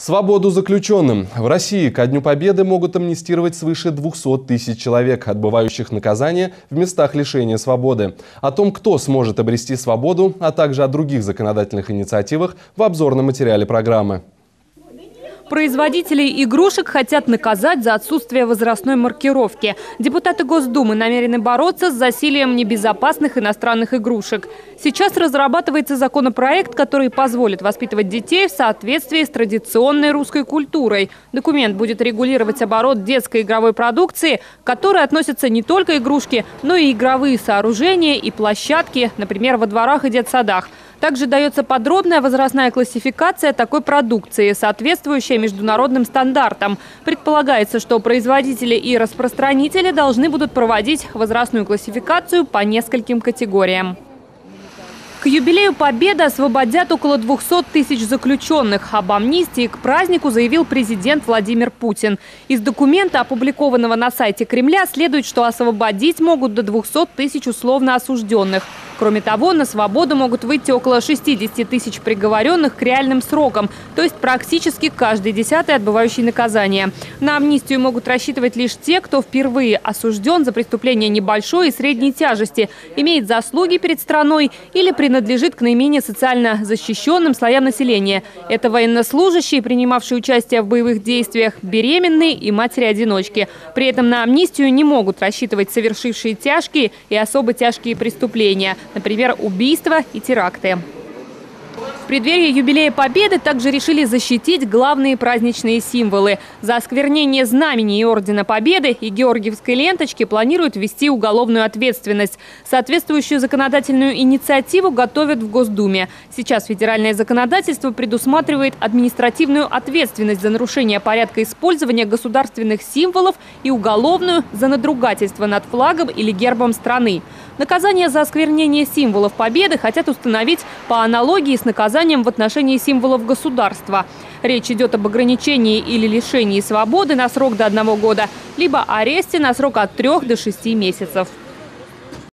Свободу заключенным. В России ко Дню Победы могут амнистировать свыше 200 тысяч человек, отбывающих наказание в местах лишения свободы. О том, кто сможет обрести свободу, а также о других законодательных инициативах в обзорном материале программы. Производителей игрушек хотят наказать за отсутствие возрастной маркировки. Депутаты Госдумы намерены бороться с засилием небезопасных иностранных игрушек. Сейчас разрабатывается законопроект, который позволит воспитывать детей в соответствии с традиционной русской культурой. Документ будет регулировать оборот детской игровой продукции, к которой относятся не только игрушки, но и игровые сооружения и площадки, например, во дворах и детсадах. Также дается подробная возрастная классификация такой продукции, соответствующая международным стандартам. Предполагается, что производители и распространители должны будут проводить возрастную классификацию по нескольким категориям. К юбилею Победы освободят около 200 тысяч заключенных. Об амнистии к празднику заявил президент Владимир Путин. Из документа, опубликованного на сайте Кремля, следует, что освободить могут до 200 тысяч условно осужденных. Кроме того, на свободу могут выйти около 60 тысяч приговоренных к реальным срокам, то есть практически каждый десятый отбывающий наказание. На амнистию могут рассчитывать лишь те, кто впервые осужден за преступление небольшой и средней тяжести, имеет заслуги перед страной или принадлежит к наименее социально защищенным слоям населения. Это военнослужащие, принимавшие участие в боевых действиях, беременные и матери-одиночки. При этом на амнистию не могут рассчитывать совершившие тяжкие и особо тяжкие преступления – например, убийства и теракты. В преддверии юбилея Победы также решили защитить главные праздничные символы. За осквернение знамени и Ордена Победы и Георгиевской ленточки планируют ввести уголовную ответственность. Соответствующую законодательную инициативу готовят в Госдуме. Сейчас федеральное законодательство предусматривает административную ответственность за нарушение порядка использования государственных символов и уголовную за надругательство над флагом или гербом страны. Наказание за осквернение символов победы хотят установить по аналогии с наказанием в отношении символов государства. Речь идет об ограничении или лишении свободы на срок до одного года, либо аресте на срок от трех до шести месяцев.